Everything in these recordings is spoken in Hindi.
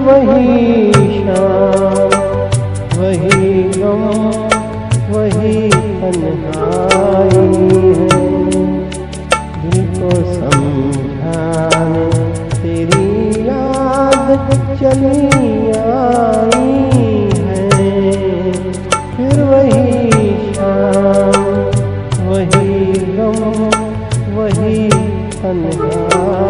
वही शाम, वही गम, वही तन्हाई है। दिल को समझान तेरी याद चली आई है। फिर वही शाम, वही गम, वही तन्हाई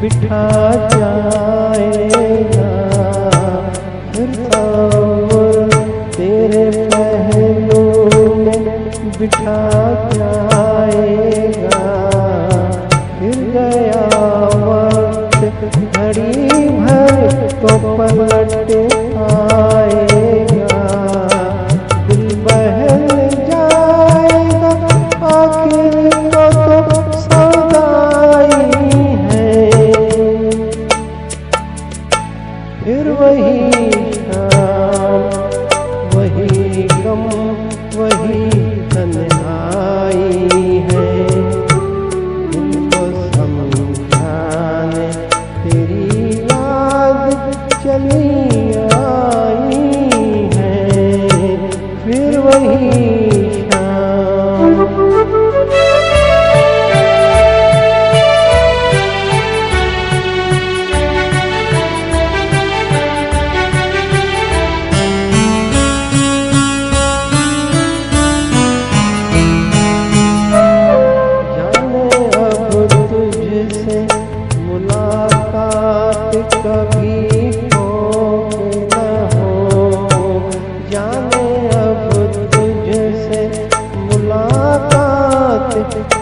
बिठा जाएगा। और तेरे पहलों में बिठा जाएगा। फिर गया वक्त घड़ी भर तो को पलट आई है फिर वही शाम।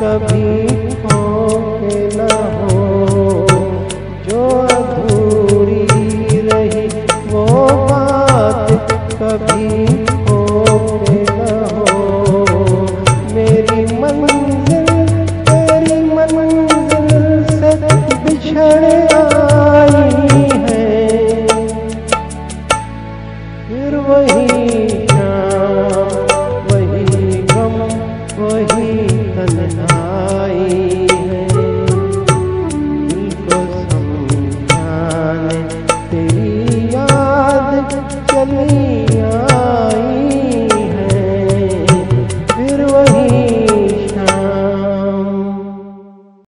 कभी